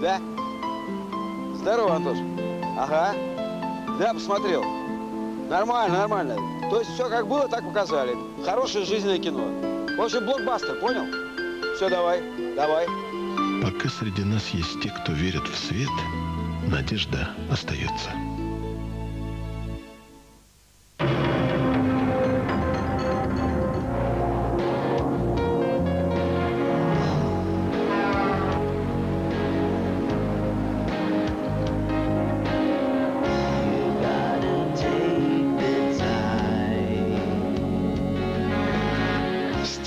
Да? Здорово, Антош. Ага. Да, посмотрел. Нормально, нормально. То есть все как было, так показали. Хорошее жизненное кино. В общем, блокбастер, понял? Все, давай, давай. Пока среди нас есть те, кто верит в свет, надежда остается.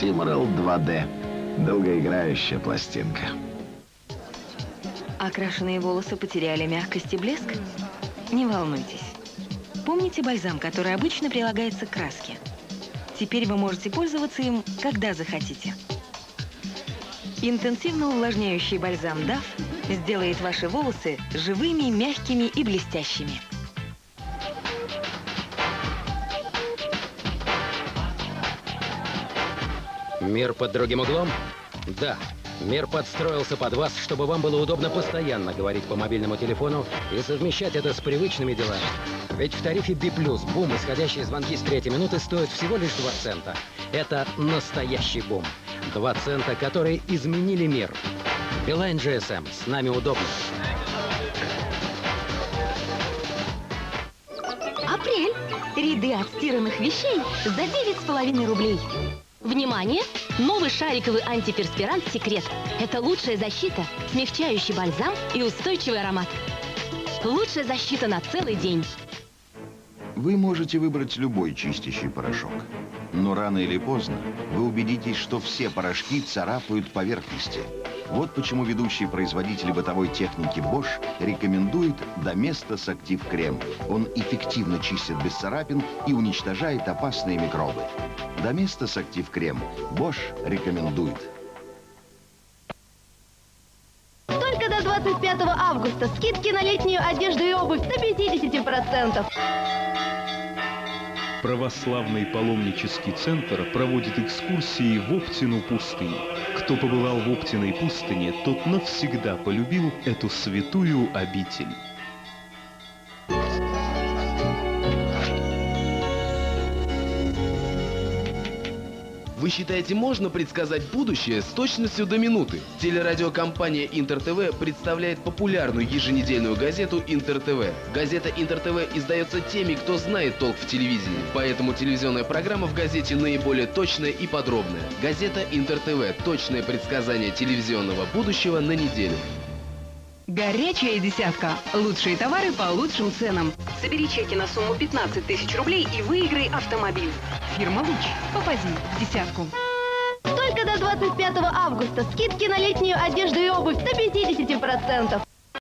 Steamroll 2D. Долгоиграющая пластинка. Окрашенные волосы потеряли мягкость и блеск? Не волнуйтесь. Помните бальзам, который обычно прилагается к краске? Теперь вы можете пользоваться им, когда захотите. Интенсивно увлажняющий бальзам DAF сделает ваши волосы живыми, мягкими и блестящими. Мир под другим углом? Да. Мир подстроился под вас, чтобы вам было удобно постоянно говорить по мобильному телефону и совмещать это с привычными делами. Ведь в тарифе B+, бум, исходящие звонки с третьей минуты стоят всего лишь 2 цента. Это настоящий бум. 2 цента, которые изменили мир. Билайн GSM. С нами удобно. Апрель. Ряды отстиранных вещей за 9,5 рублей. Внимание! Новый шариковый антиперспирант «Секрет». Это лучшая защита, смягчающий бальзам и устойчивый аромат. Лучшая защита на целый день. Вы можете выбрать любой чистящий порошок. Но рано или поздно вы убедитесь, что все порошки царапают поверхности. Вот почему ведущий производитель бытовой техники Bosch рекомендует Доместос Актив Крем. Он эффективно чистит без царапин и уничтожает опасные микробы. Доместос Актив Крем. Bosch рекомендует. Только до 25 августа скидки на летнюю одежду и обувь до 50%. Православный паломнический центр проводит экскурсии в Оптину пустыню. Кто побывал в Оптиной пустыне, тот навсегда полюбил эту святую обитель. Вы считаете, можно предсказать будущее с точностью до минуты? Телерадиокомпания Интер ТВ представляет популярную еженедельную газету Интер ТВ. Газета Интер ТВ издается теми, кто знает толк в телевидении. Поэтому телевизионная программа в газете наиболее точная и подробная. Газета Интер ТВ. Точное предсказание телевизионного будущего на неделю. Горячая десятка. Лучшие товары по лучшим ценам. Собери чеки на сумму 15 тысяч рублей и выиграй автомобиль. Фирма «Луч». Попади в десятку. Только до 25 августа скидки на летнюю одежду и обувь до 50%.